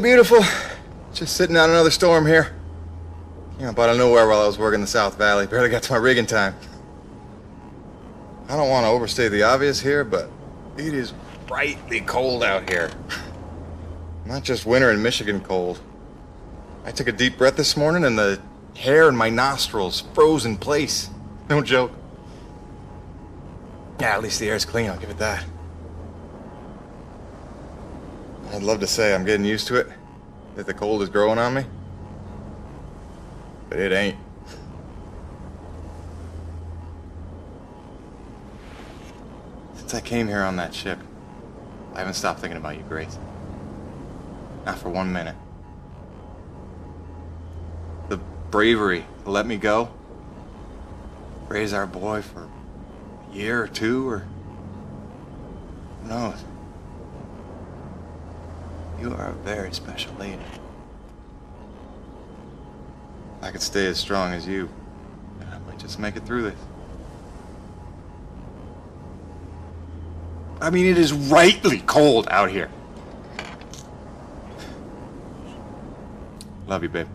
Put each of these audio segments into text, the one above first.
beautiful. Just sitting out another storm here. Came up out of nowhere while I was working the South Valley. Barely got to my rig in time. I don't want to overstate the obvious here, but it is brightly cold out here. Not just winter in Michigan cold. I took a deep breath this morning and the hair in my nostrils froze in place. No joke. Yeah, at least the air's clean, I'll give it that. I'd love to say I'm getting used to it, that the cold is growing on me. But it ain't. Since I came here on that ship, I haven't stopped thinking about you, Grace. Not for one minute. The bravery to let me go, raise our boy for a year or two, or who knows. You are a very special lady. I could stay as strong as you, and I might just make it through this. I mean, it is rightly cold out here. Love you, babe.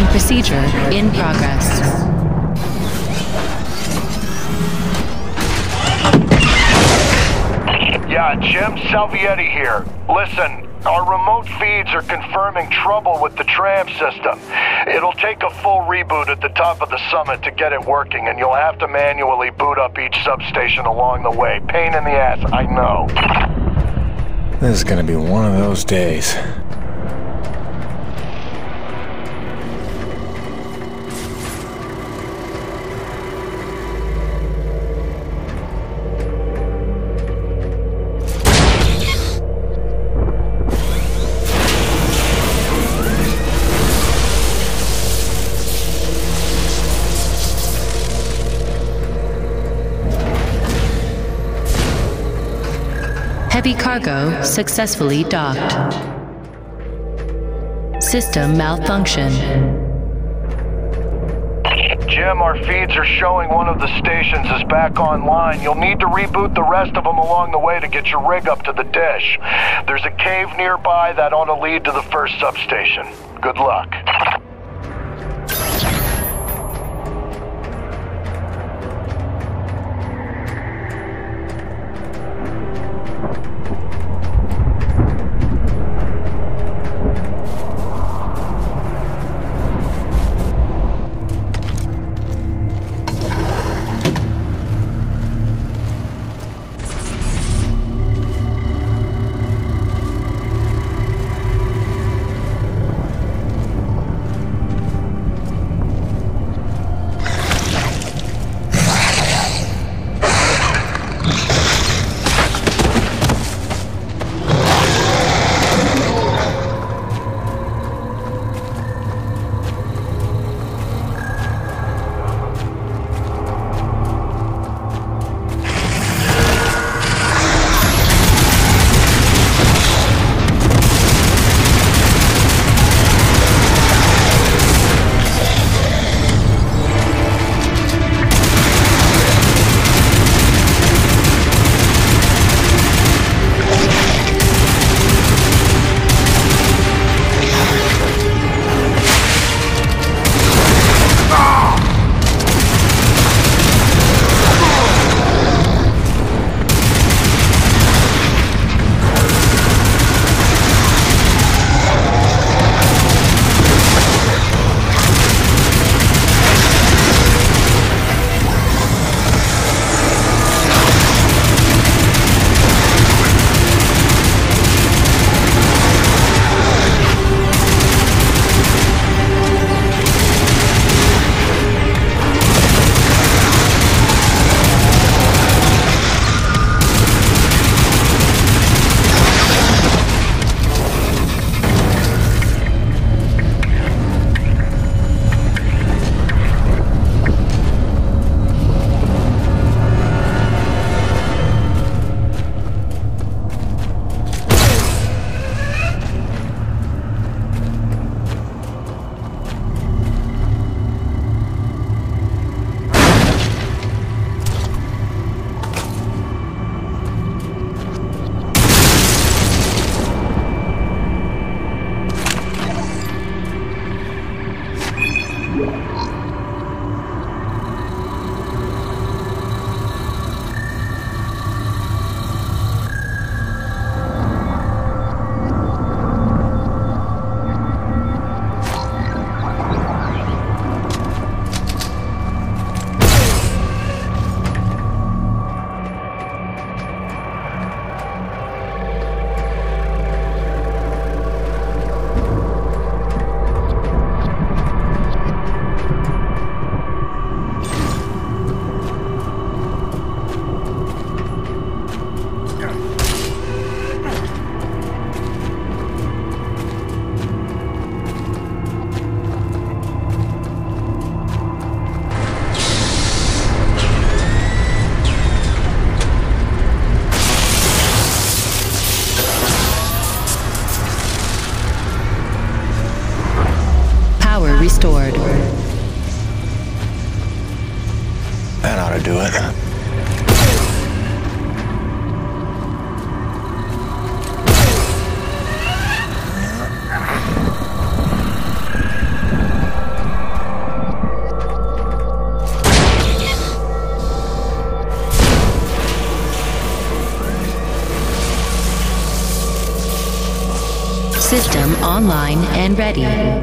Docking procedure in progress. Yeah, Jim Salvietti here. Listen, our remote feeds are confirming trouble with the tram system. It'll take a full reboot at the top of the summit to get it working, and you'll have to manually boot up each substation along the way. Pain in the ass, I know. This is gonna be one of those days. Heavy cargo successfully docked. System malfunction. Jim, our feeds are showing one of the stations is back online. You'll need to reboot the rest of them along the way to get your rig up to the dish. There's a cave nearby that ought to lead to the first substation. Good luck. Online and ready.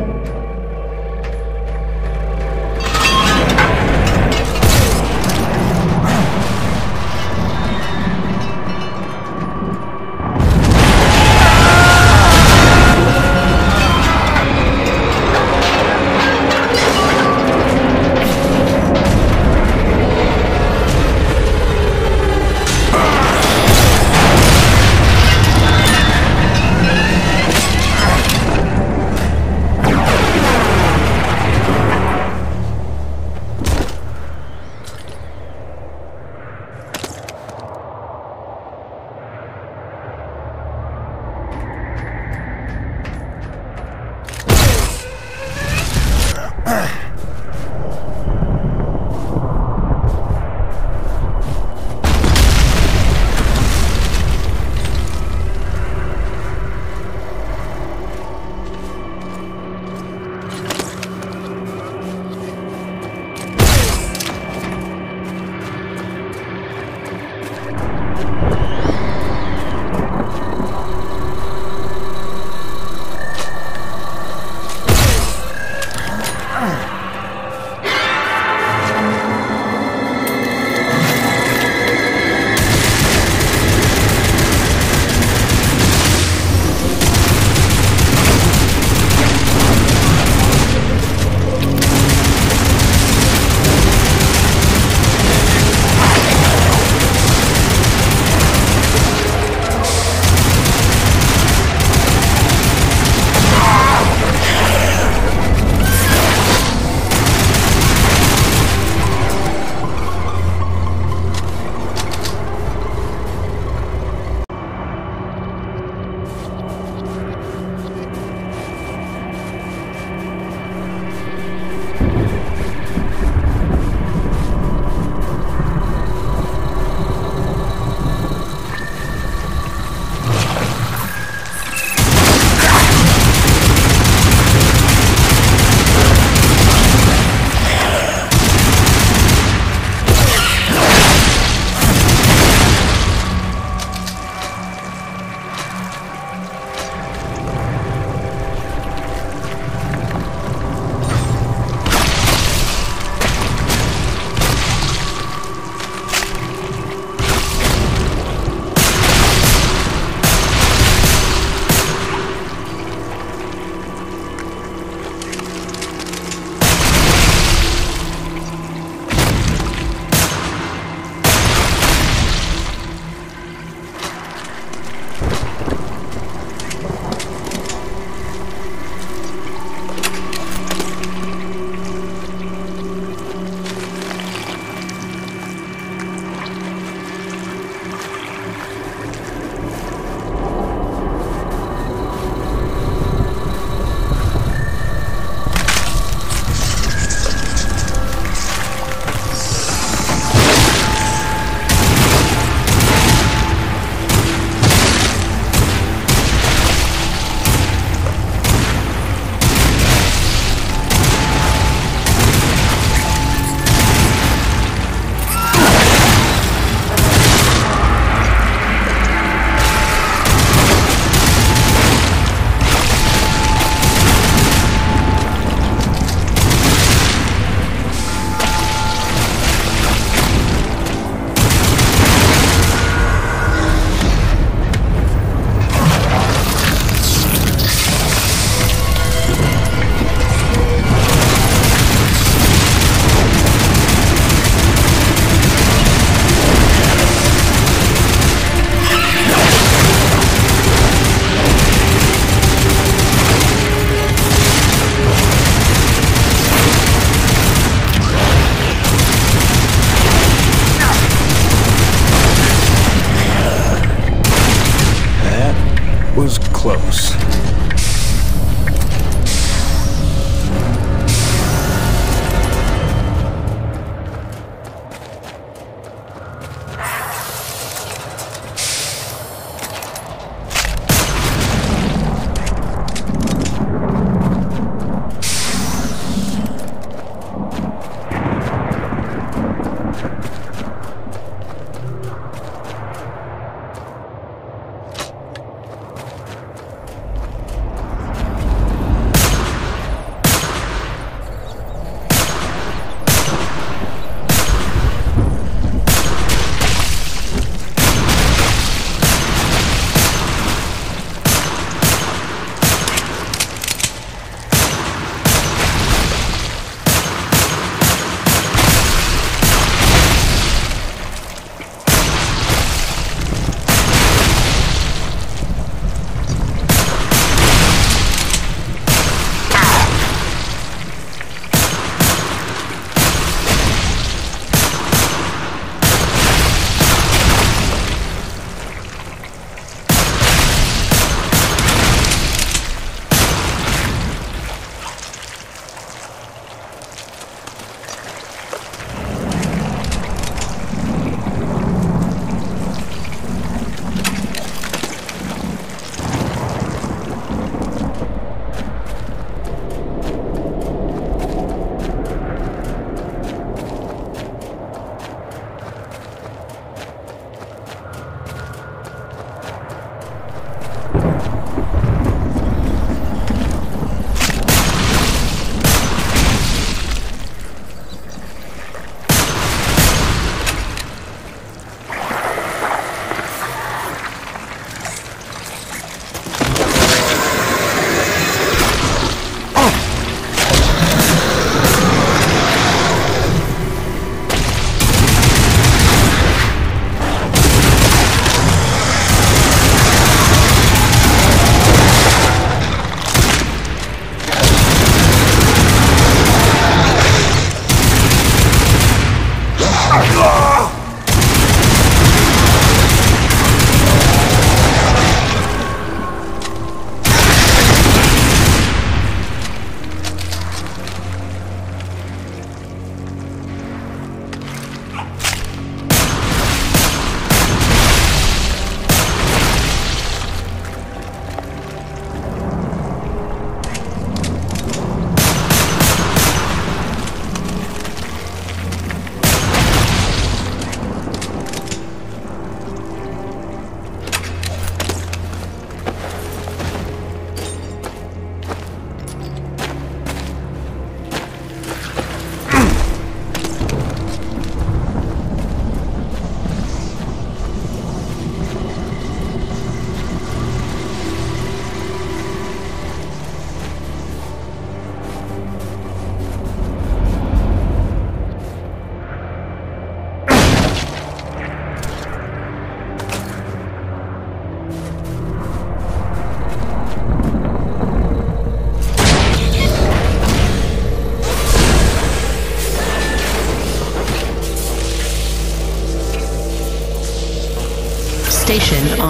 was close.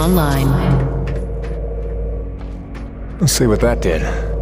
Online. Let's see what that did.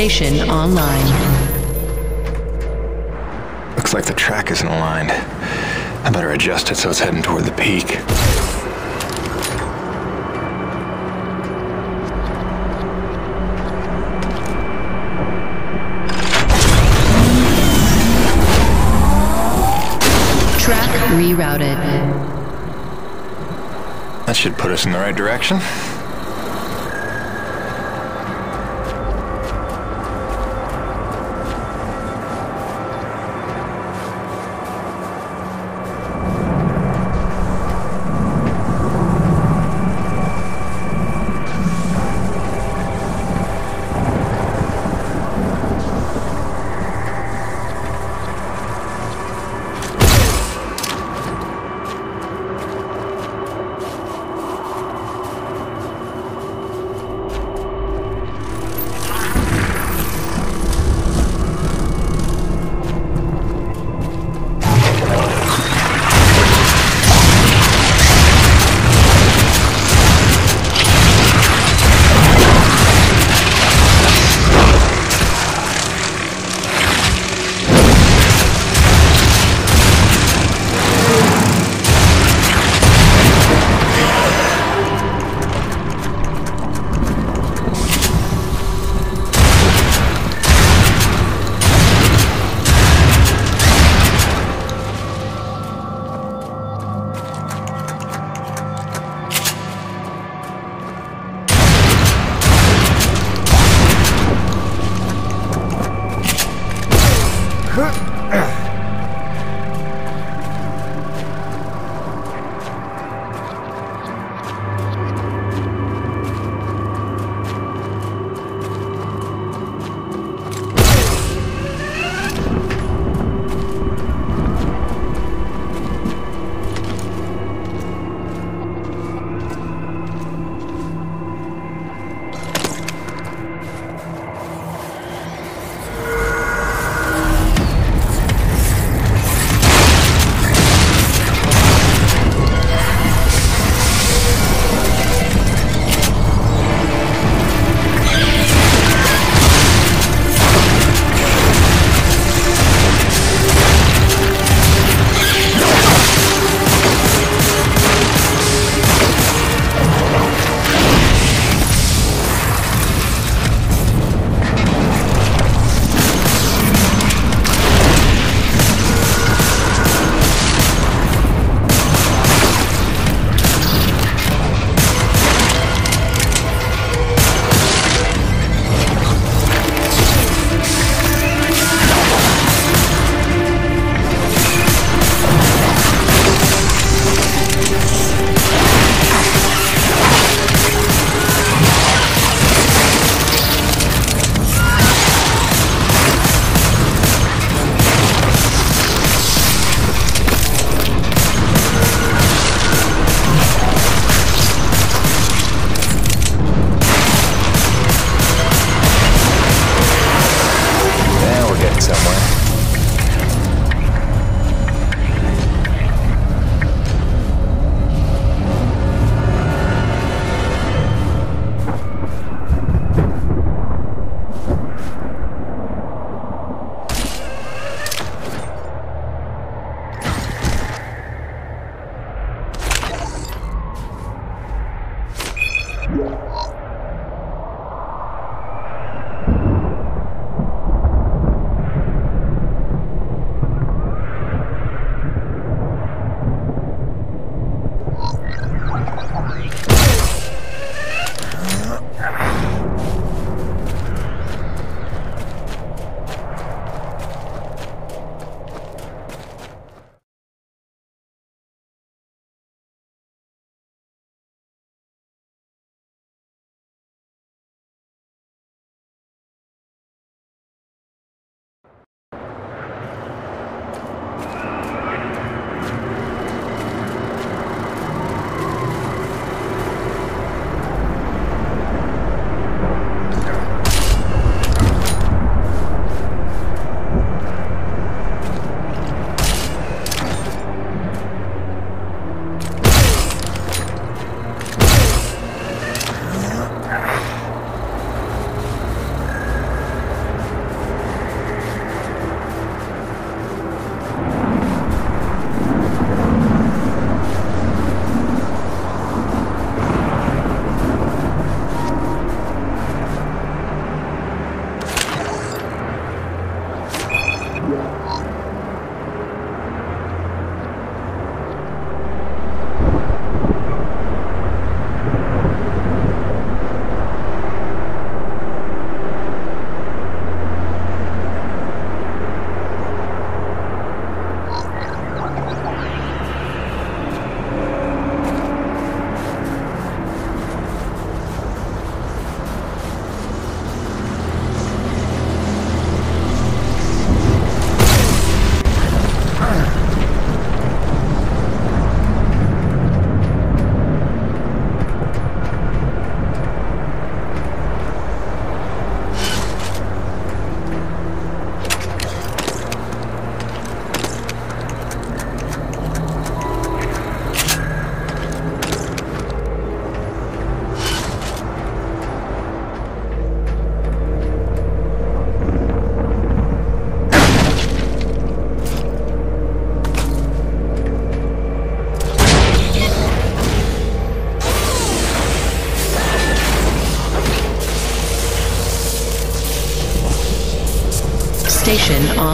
Station online. Looks like the track isn't aligned. I better adjust it so it's heading toward the peak. Track rerouted. That should put us in the right direction.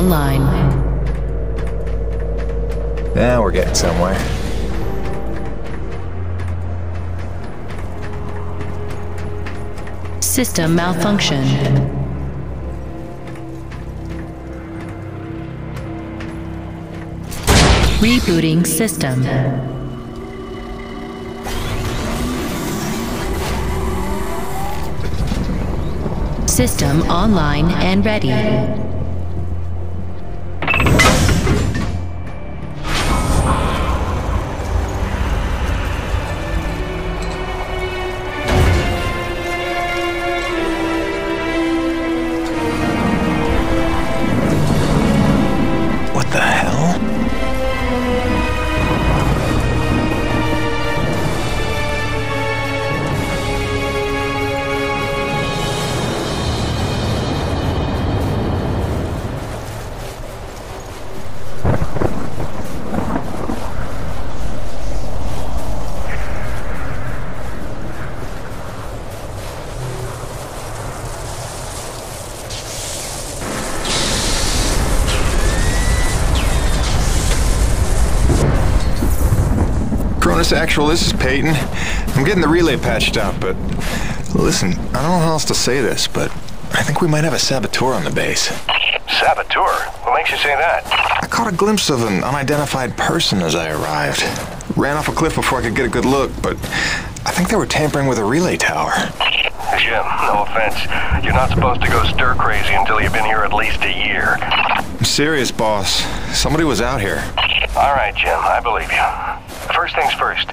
Online. Now we're getting somewhere. System malfunction. Rebooting system. System online and ready. Cronus Actual, this is Peyton. I'm getting the relay patched up, but listen, I don't know how else to say this, but I think we might have a saboteur on the base. Saboteur? What makes you say that? I caught a glimpse of an unidentified person as I arrived. Ran off a cliff before I could get a good look, but I think they were tampering with a relay tower. Jim, no offense. You're not supposed to go stir crazy until you've been here at least a year. I'm serious, boss. Somebody was out here. All right, Jim, I believe you. First things first,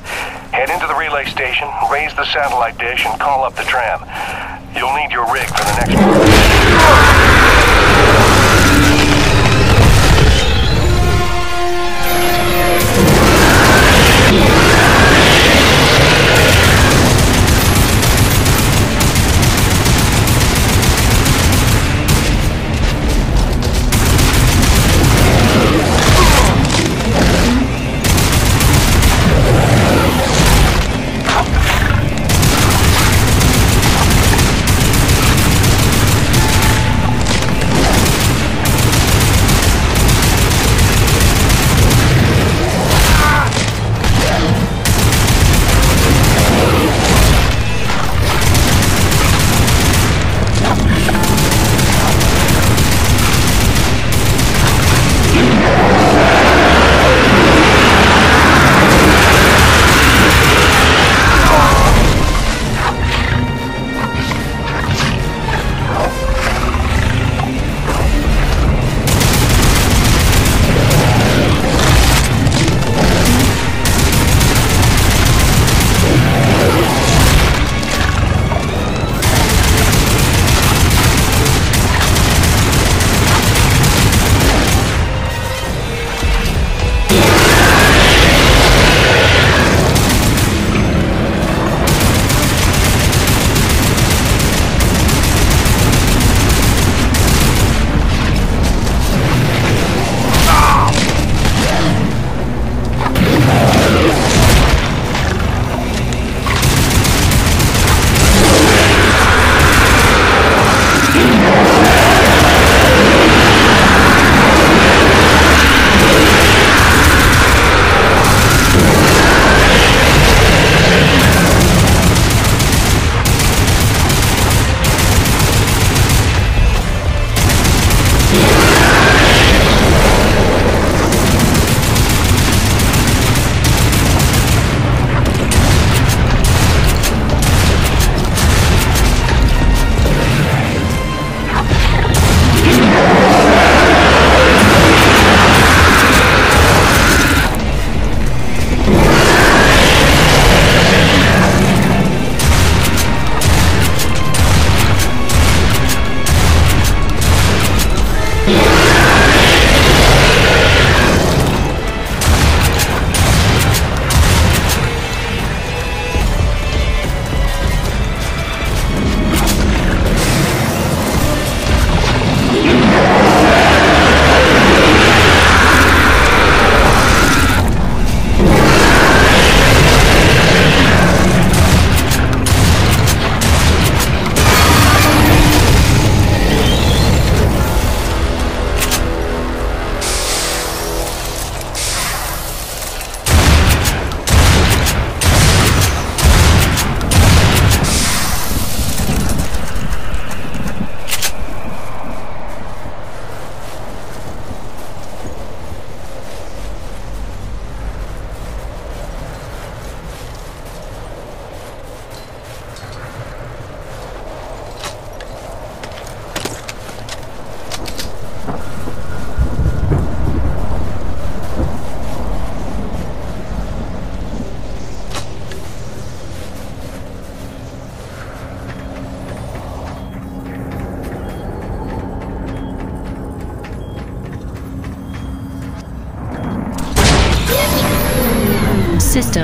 head into the relay station, raise the satellite dish, and call up the tram. You'll need your rig for the next. System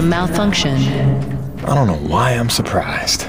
malfunction. I don't know why I'm surprised.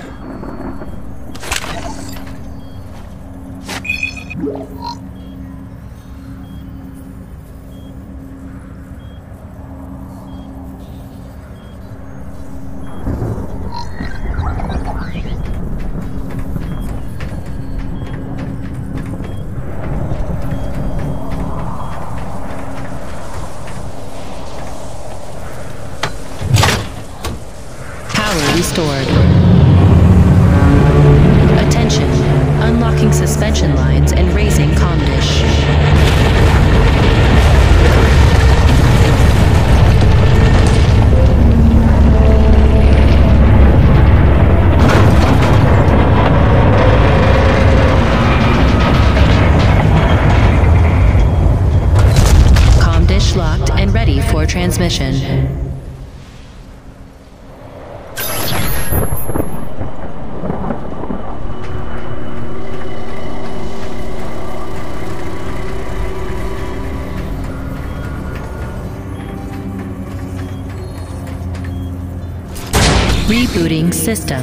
System.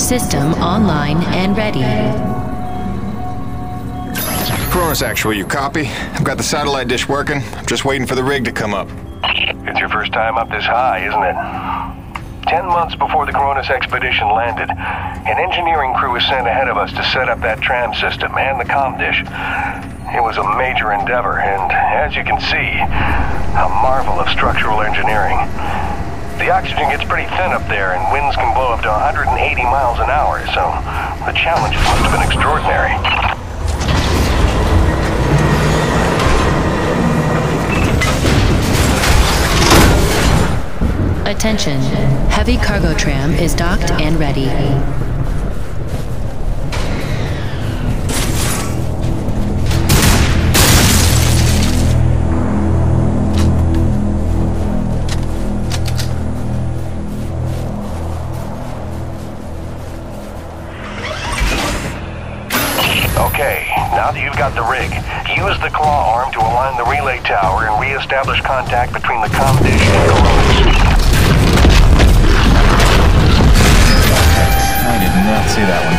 System online and ready. Cronus Actual, you copy? I've got the satellite dish working. I'm just waiting for the rig to come up. It's your first time up this high, isn't it? Ten months before the Coronis expedition landed, an engineering crew was sent ahead of us to set up that tram system and the comm dish. It was a major endeavor, and as you can see, a marvel of structural engineering. The oxygen gets pretty thin up there, and winds can blow up to 180 miles an hour, so the challenges must have been extraordinary. Attention. Heavy cargo tram is docked and ready. Use the claw arm to align the relay tower and re-establish contact between the comm dish and Coronis. I did not see that one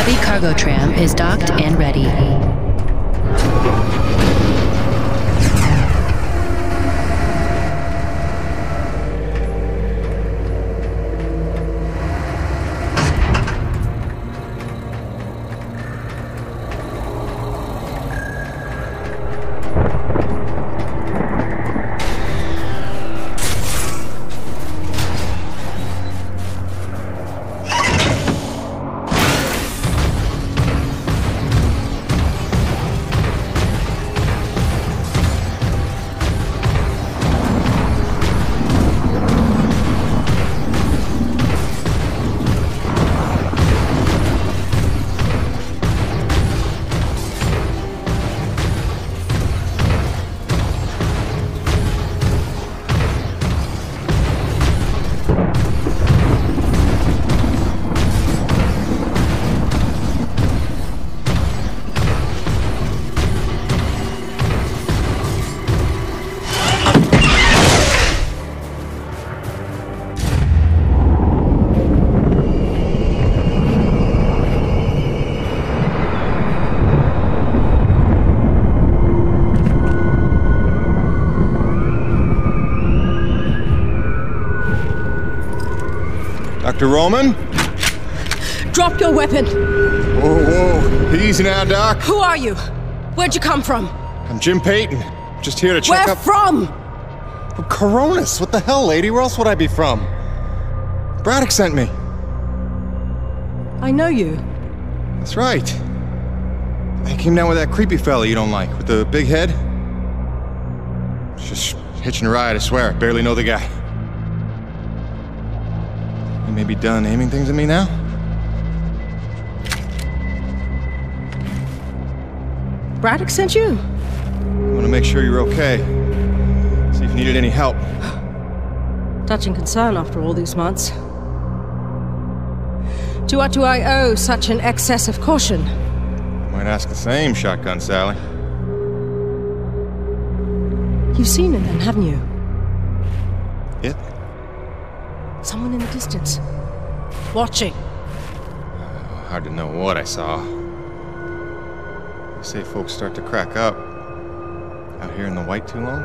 Heavy cargo tram is docked and ready. Dr. Roman? Drop your weapon! Whoa, whoa. Easy now, Doc. Who are you? Where'd you come from? I'm Jim Peyton. Just here to check Where up. from? From Coronis. What the hell, lady? Where else would I be from? Braddock sent me. I know you. That's right. I came down with that creepy fella you don't like, with the big head. Just hitching a ride, I swear. Barely know the guy. You may be done aiming things at me now? Braddock sent you? I want to make sure you're okay. See if you needed any help. Touching concern after all these months. To what do I owe such an excess of caution? Might ask the same, Shotgun Sally. You've seen it then, haven't you? Someone in the distance. Watching. Hard to know what I saw. They say folks start to crack up. Out here in the white too long?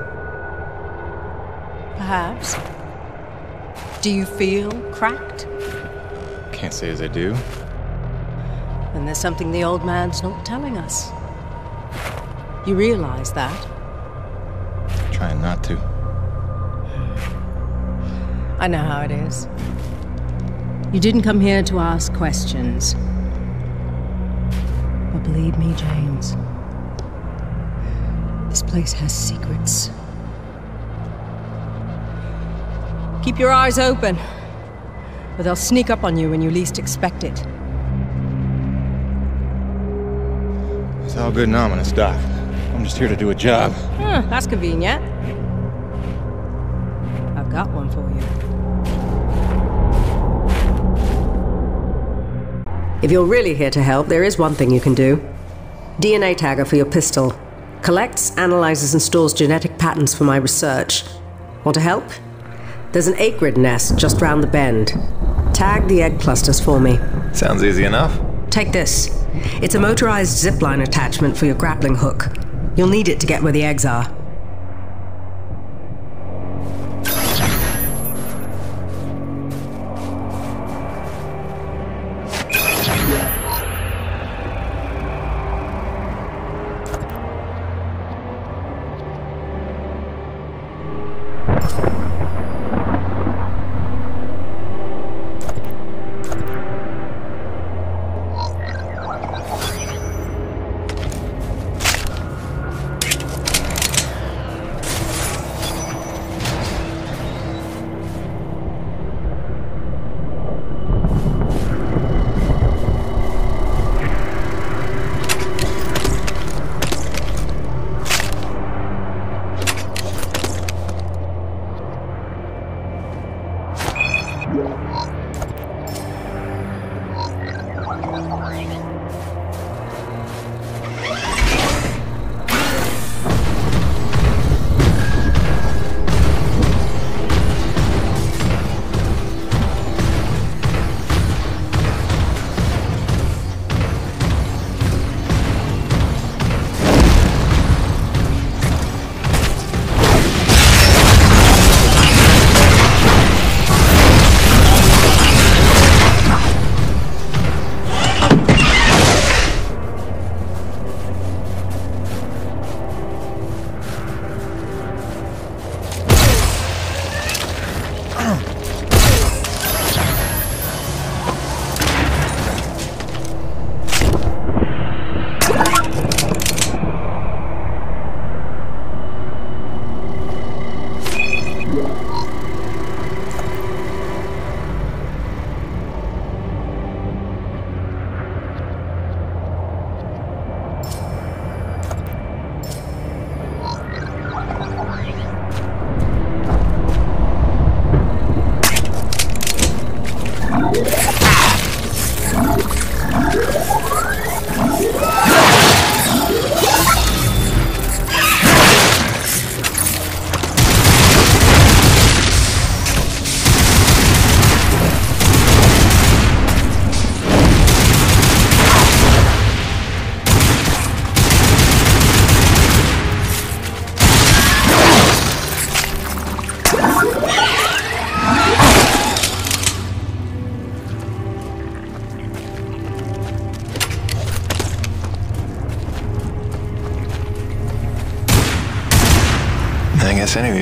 Perhaps. Do you feel cracked? Can't say as I do. Then there's something the old man's not telling us. You realize that? Trying not to. I know how it is. You didn't come here to ask questions. But believe me, James, this place has secrets. Keep your eyes open, or they'll sneak up on you when you least expect it. It's all good and ominous, Doc. I'm just here to do a job. That's convenient. I've got one for you. If you're really here to help, there is one thing you can do DNA tagger for your pistol. Collects, analyzes, and stores genetic patterns for my research. Want to help? There's an Akrid nest just round the bend. Tag the egg clusters for me. Sounds easy enough. Take this. It's a motorized zipline attachment for your grappling hook. You'll need it to get where the eggs are.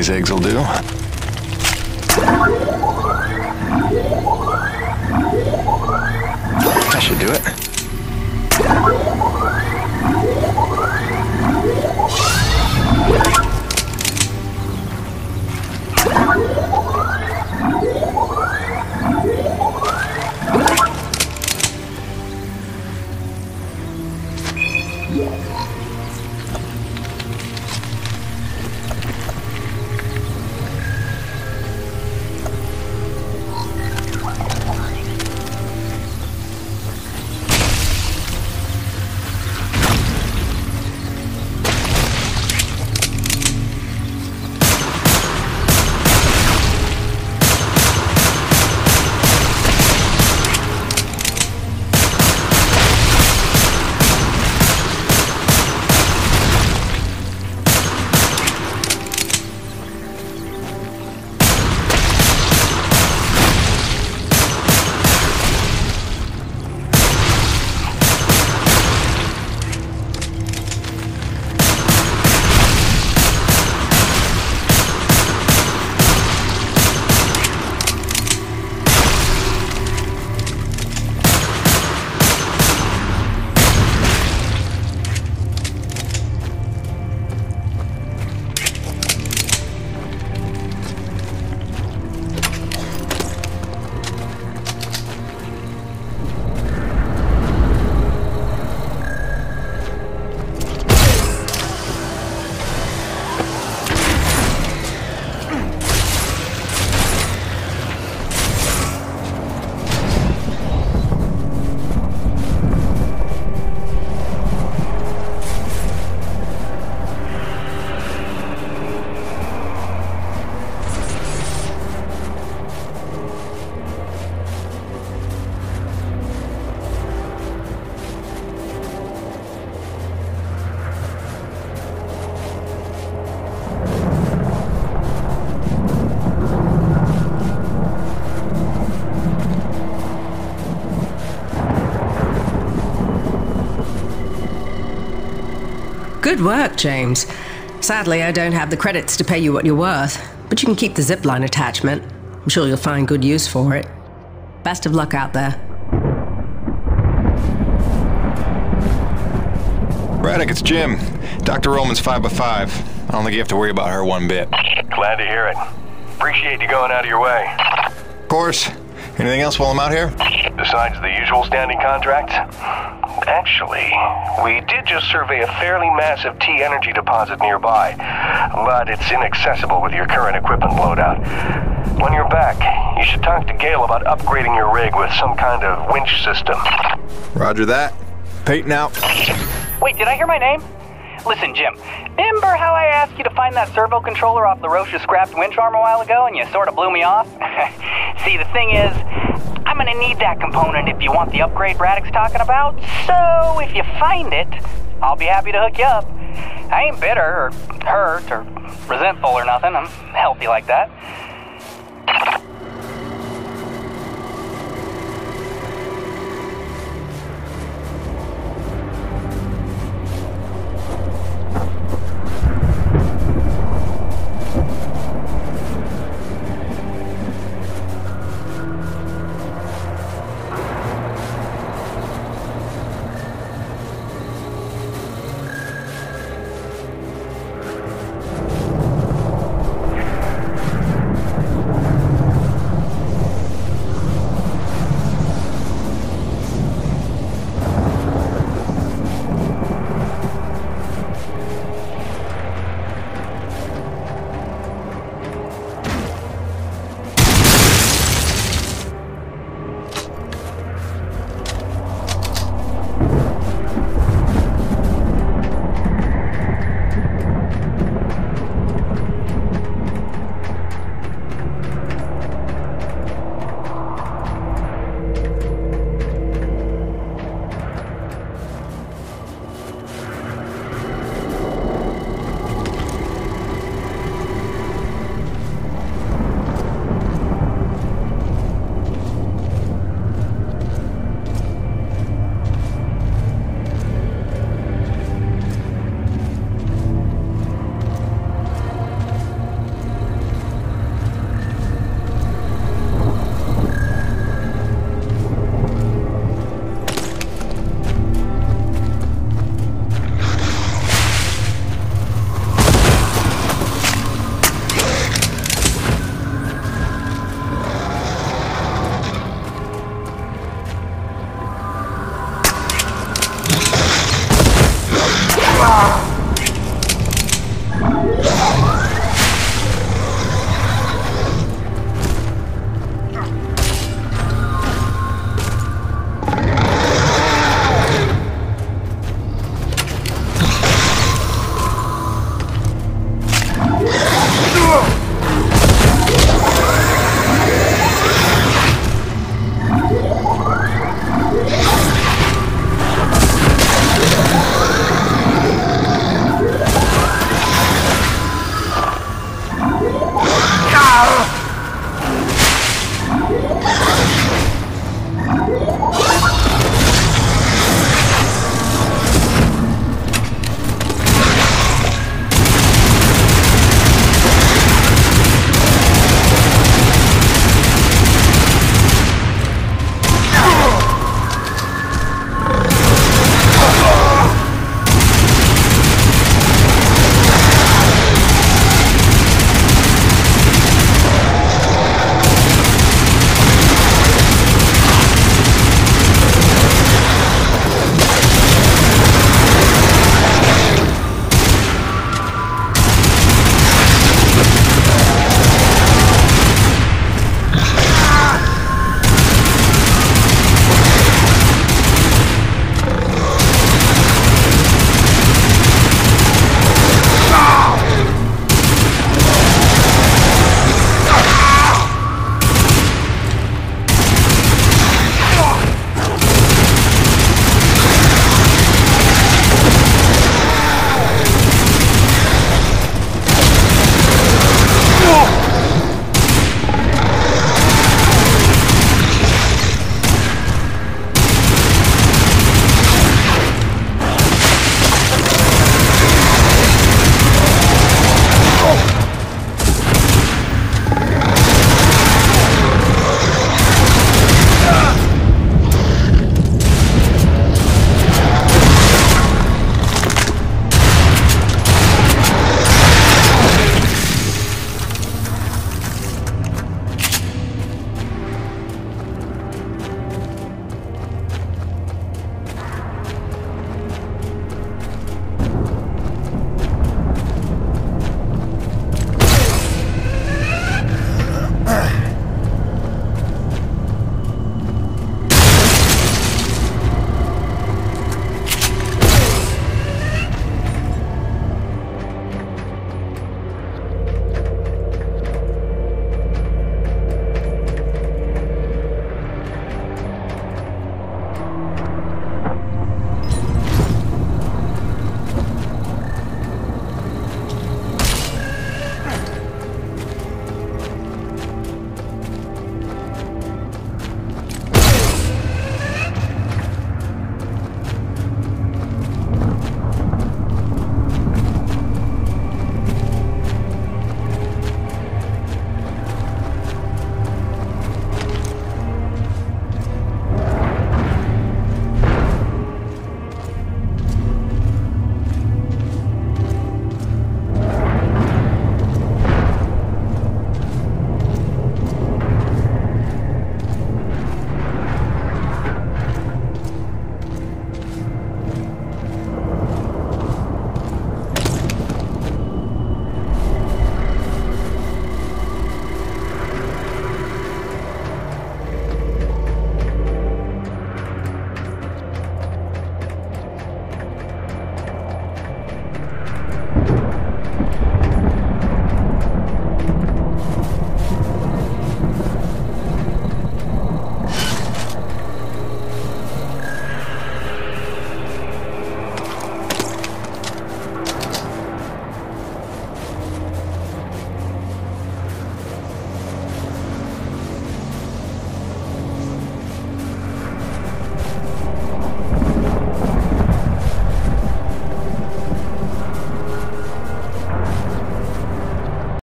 These eggs will do. That should do it. Good work, James. Sadly, I don't have the credits to pay you what you're worth, but you can keep the zipline attachment. I'm sure you'll find good use for it. Best of luck out there. Braddock, it's Jim. Dr. Roman's 5 by 5 I don't think you have to worry about her one bit. Glad to hear it. Appreciate you going out of your way. Of course. Anything else while I'm out here? Besides the usual standing contracts? Actually, we did just survey a fairly massive T energy deposit nearby, but it's inaccessible with your current equipment loadout. When you're back, you should talk to Gale about upgrading your rig with some kind of winch system. Roger that. Peyton out. Wait, did I hear my name? Listen, Jim, remember how I asked you to find that servo controller off LaRoche's scrapped winch arm a while ago and you sort of blew me off? See, the thing is, I'm gonna need that component if you want the upgrade Braddock's talking about, so if you find it, I'll be happy to hook you up. I ain't bitter or hurt or resentful or nothing, I'm healthy like that.